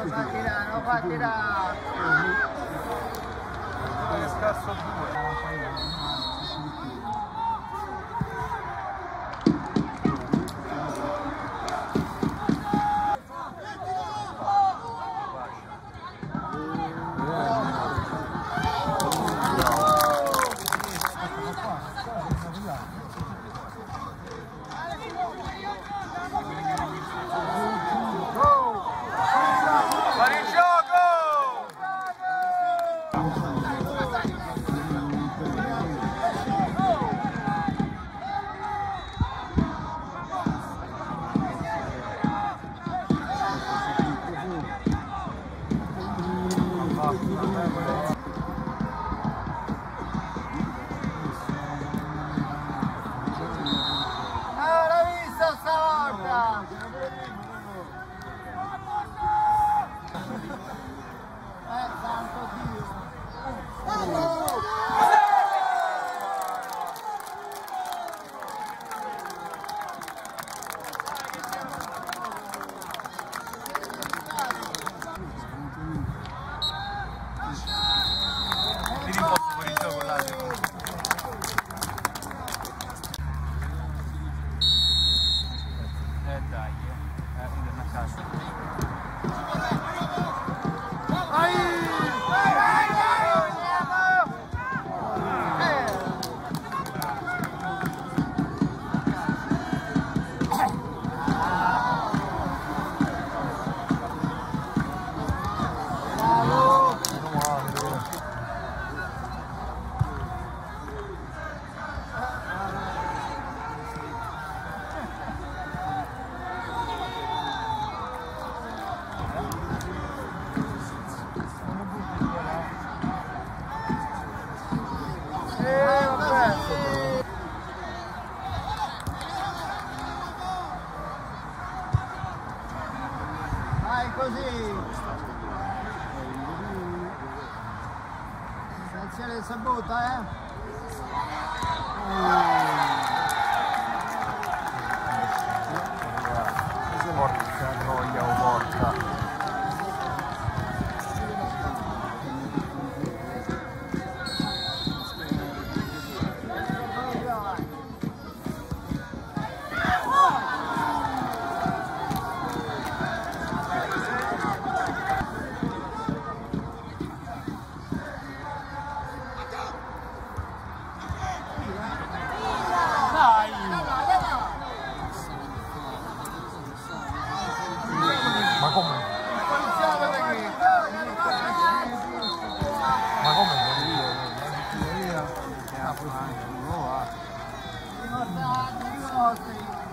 non fa tirare, non fa tirare. shouldn't così! Attenzione Sabota, eh! 啊，不玩，不啊！一个三，一个四。